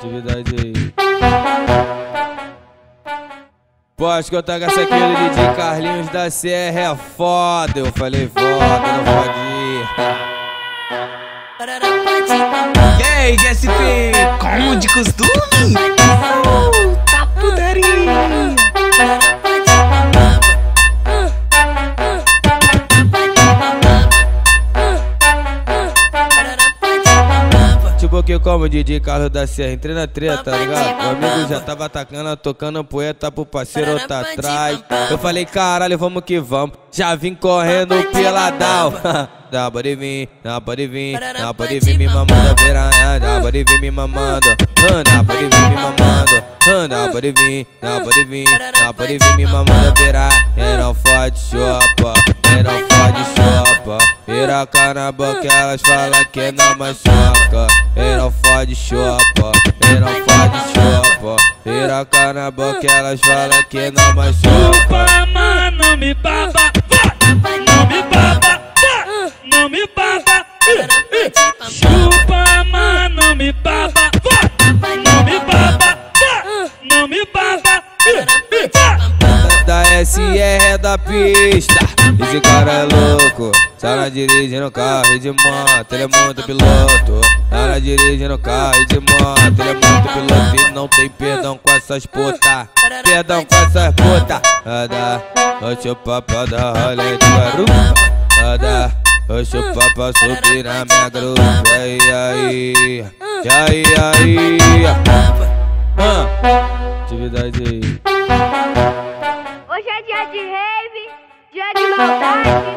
Atividade aí. Pode contar com essa do DJ Carlinhos da Serra é foda. Eu falei foda, não pode ir. E aí, GSP, como de costume? Tipo que como o DJ Carlos da Serra, entrei na treta, tá ligado? Meu amigo já tava atacando, tocando poeta pro parceiro tá atrás. Eu falei, caralho, vamos que vamos. Já vim correndo peladão. Dá pode vir, dá pode vir, dá pode vir me mamando piranha, dá pode vir me mamando, dá pode vir me mamando, dá pode vir, dá pode vir, dá pode vir me mamando piranha, e não fode chopa, piraca na boca elas falam que não machuca, e não fode chopa, e não fode chopa, piraca na boca elas falam que não machuca. Chupa, mano, me baba, não me baba, não me baba. SR da pista. Esse cara é louco. Sara dirigindo carro e de moto, ele é muito piloto. Sara dirigindo carro e de moto, ele é muito piloto. E não tem perdão com essas puta. Perdão com essas puta. Ada, oxe o papo da de garupa. Ada, oxe o papo subir na minha grupa. E aí, aí, e aí. Ah, atividade aí. Dia de rave, dia de maldade.